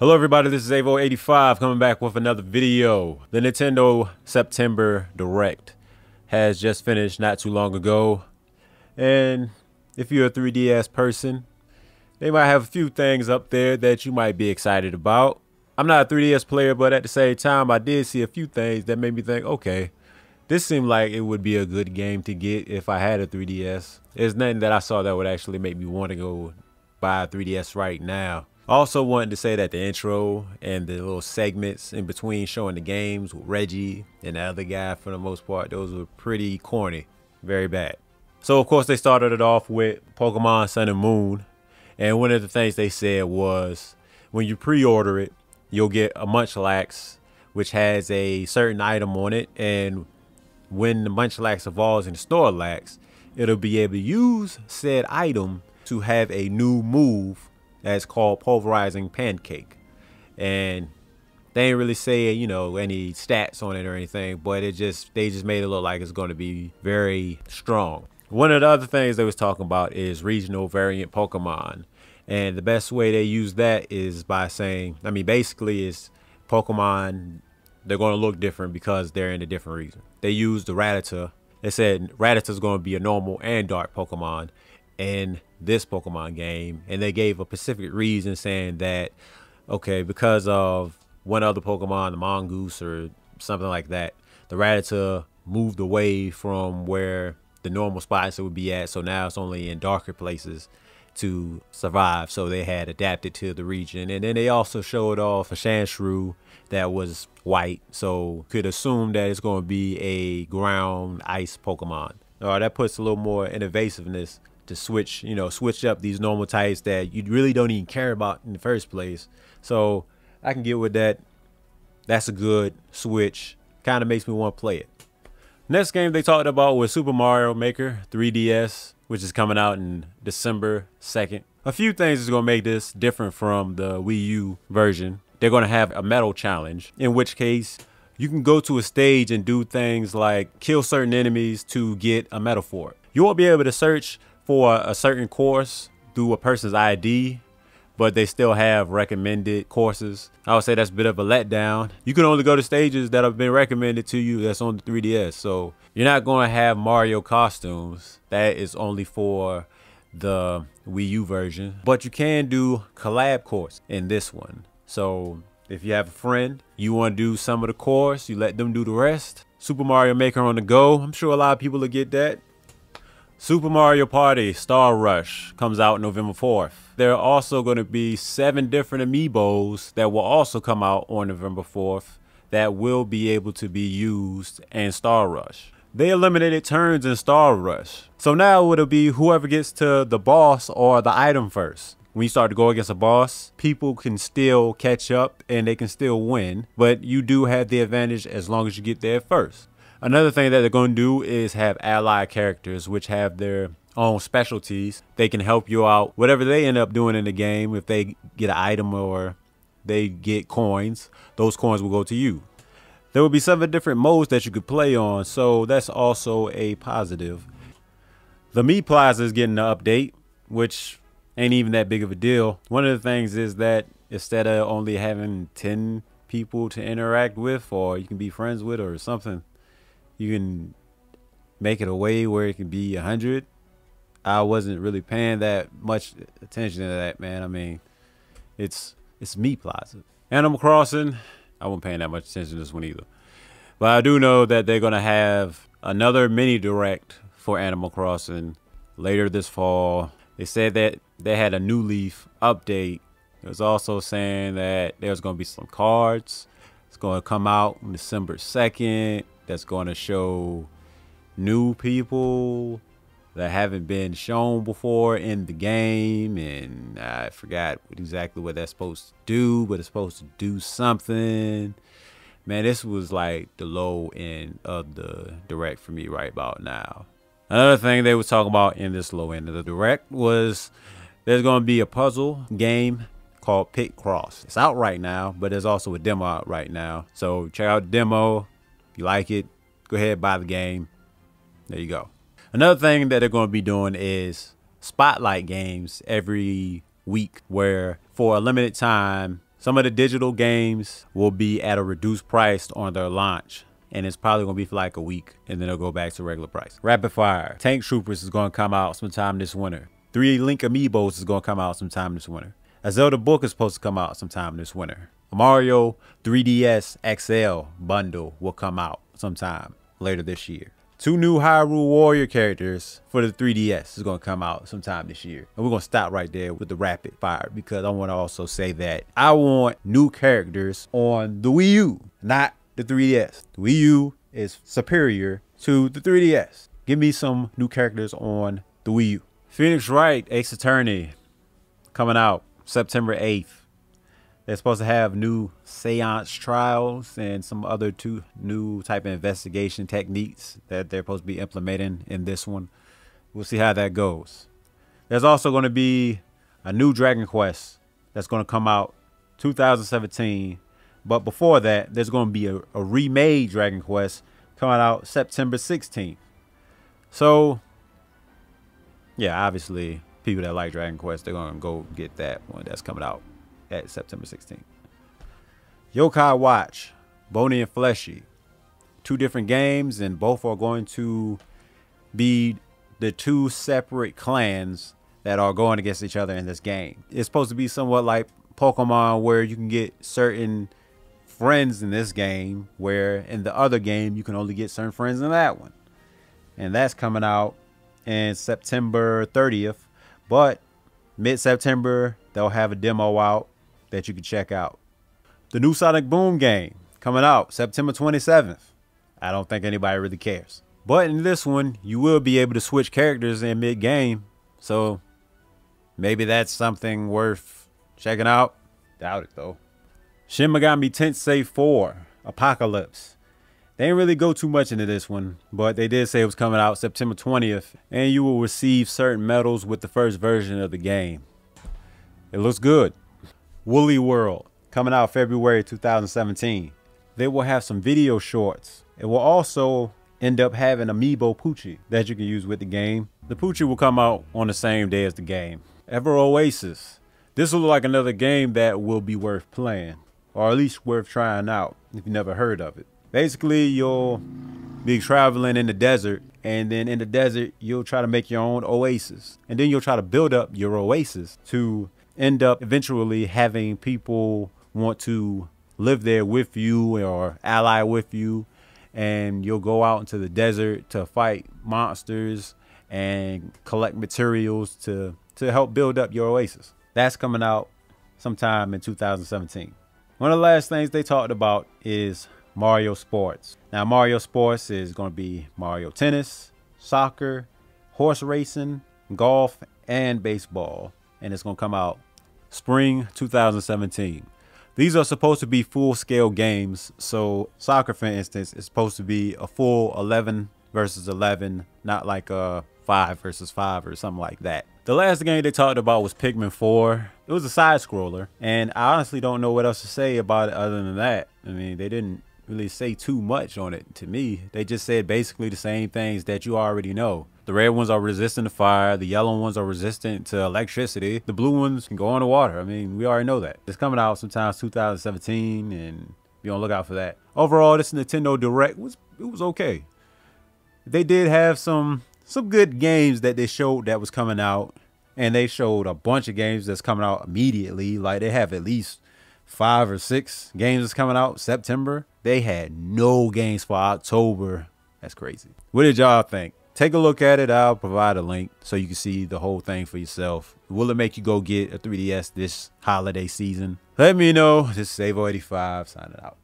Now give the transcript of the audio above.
Hello everybody, this is AveO85 coming back with another video. The Nintendo September Direct has just finished not too long ago. And if you're a 3DS person, they might have a few things up there that you might be excited about. I'm not a 3DS player, but at the same time, I did see a few things that made me think, okay, this seemed like it would be a good game to get if I had a 3DS. There's nothing that I saw that would actually make me want to go buy a 3DS right now. Also wanted to say that the intro and the little segments in between showing the games with Reggie and the other guy for the most part, those were pretty corny. Very bad. So of course they started it off with Pokemon Sun and Moon. And one of the things they said was when you pre-order it, you'll get a Munchlax which has a certain item on it. And when the Munchlax evolves into Snorlax, it'll be able to use said item to have a new move that's called Pulverizing Pancake. And they ain't really say, you know, any stats on it or anything, but it just they just made it look like it's going to be very strong. One of the other things they was talking about is regional variant Pokemon. And the best way they use that is by saying, I mean, basically is Pokemon, they're going to look different because they're in a different region. They used the Rattata. They said Rattata is going to be a normal and dark Pokemon in this Pokemon game. And they gave a specific reason saying that, okay, because of one other Pokemon, the Mongoose or something like that, the Rattata moved away from where the normal spots it would be at. So now it's only in darker places to survive. So they had adapted to the region. And then they also showed off a Sandshrew that was white. So could assume that it's going to be a ground ice Pokemon. All right, that puts a little more innovativeness to switch, you know, switch up these normal types that you really don't even care about in the first place. So I can get with that. That's a good switch. Kind of makes me want to play it. Next game they talked about was Super Mario Maker 3DS, which is coming out in December 2nd. A few things is going to make this different from the Wii U version. They're going to have a medal challenge, in which case you can go to a stage and do things like kill certain enemies to get a medal for it. You won't be able to search for a certain course through a person's ID, but they still have recommended courses. I would say that's a bit of a letdown. You can only go to stages that have been recommended to you that's on the 3DS. So you're not going to have Mario costumes. That is only for the Wii U version. But you can do collab course in this one. So if you have a friend, you want to do some of the course, you let them do the rest. Super Mario Maker on the go. I'm sure a lot of people will get that. Super Mario Party Star Rush comes out November 4th. There are also going to be seven different amiibos that will also come out on November 4th that will be able to be used in Star Rush. They eliminated turns in Star Rush. So now it'll be whoever gets to the boss or the item first. When you start to go against a boss, people can still catch up and they can still win, but you do have the advantage as long as you get there first. Another thing that they're going to do is have ally characters, which have their own specialties. They can help you out, whatever they end up doing in the game. If they get an item or they get coins, those coins will go to you. There will be seven different modes that you could play on, so that's also a positive. The Mii Plaza is getting an update, which ain't even that big of a deal. One of the things is that instead of only having 10 people to interact with or you can be friends with or something, you can make it a way where it can be a hundred. I wasn't really paying that much attention to that, man. I mean, it's it's Mii Plaza. Animal Crossing, I wasn't paying that much attention to this one either. But I do know that they're gonna have another mini direct for Animal Crossing later this fall. They said that they had a new leaf update. It was also saying that there's gonna be some cards. It's gonna come out on December 2nd that's going to show new people that haven't been shown before in the game and I forgot exactly what that's supposed to do but it's supposed to do something. Man this was like the low end of the direct for me right about now. Another thing they were talking about in this low end of the direct was there's going to be a puzzle game called Picross. it's out right now but there's also a demo out right now. So check out the demo you like it, go ahead buy the game. There you go. Another thing that they're going to be doing is spotlight games every week where for a limited time Some of the digital games will be at a reduced price on their launch and it's probably gonna be for like a week and then it'll go back to regular price. Rapid Fire, Tank Troopers is gonna come out sometime this winter. Three Link Amiibos is gonna come out sometime this winter. A Zelda book is supposed to come out sometime this winter. Mario 3DS XL bundle will come out sometime later this year. Two new Hyrule Warrior characters for the 3DS is going to come out sometime this year. And we're going to stop right there with the rapid fire because I want to also say that I want new characters on the Wii U, not the 3DS. The Wii U is superior to the 3DS. Give me some new characters on the Wii U. Phoenix Wright Ace Attorney coming out September 8th. They're supposed to have new seance trials and some other two new type of investigation techniques that they're supposed to be implementing in this one. We'll see how that goes. There's also going to be a new Dragon Quest that's going to come out 2017. But before that, there's going to be a, a remade Dragon Quest coming out September 16th. So, yeah, obviously, people that like Dragon Quest, they're going to go get that one that's coming out at September 16th. Yokai Watch, Bony and Fleshy. Two different games, and both are going to be the two separate clans that are going against each other in this game. It's supposed to be somewhat like Pokemon, where you can get certain friends in this game, where in the other game, you can only get certain friends in that one. And that's coming out in September 30th. But mid September, they'll have a demo out that you can check out. The new Sonic Boom game coming out September 27th. I don't think anybody really cares. But in this one, you will be able to switch characters in mid game. So maybe that's something worth checking out. Doubt it though. Shin Megami Tensei 4 Apocalypse. They didn't really go too much into this one, but they did say it was coming out September 20th, and you will receive certain medals with the first version of the game. It looks good. Woolly World, coming out February 2017. They will have some video shorts. It will also end up having Amiibo Poochy that you can use with the game. The Poochy will come out on the same day as the game. Ever Oasis. This will look like another game that will be worth playing, or at least worth trying out if you never heard of it. Basically, you'll be traveling in the desert, and then in the desert, you'll try to make your own oasis. And then you'll try to build up your oasis to end up eventually having people want to live there with you or ally with you and you'll go out into the desert to fight monsters and collect materials to to help build up your oasis. That's coming out sometime in 2017. One of the last things they talked about is Mario Sports. Now Mario Sports is going to be Mario Tennis, soccer, horse racing, golf, and baseball. And it's going to come out spring 2017. These are supposed to be full scale games. So soccer, for instance, is supposed to be a full 11 versus 11, not like a five versus five or something like that. The last game they talked about was Pikmin 4. It was a side scroller, and I honestly don't know what else to say about it other than that. I mean, they didn't really say too much on it to me. They just said basically the same things that you already know. The red ones are resistant to fire. The yellow ones are resistant to electricity. The blue ones can go on the water. I mean, we already know that. It's coming out sometimes 2017 and be on lookout for that. Overall, this Nintendo Direct was it was okay. They did have some some good games that they showed that was coming out. And they showed a bunch of games that's coming out immediately. Like they have at least five or six games that's coming out September. They had no games for October. That's crazy. What did y'all think? Take a look at it. I'll provide a link so you can see the whole thing for yourself. Will it make you go get a 3DS this holiday season? Let me know. This is Savo85 signing out.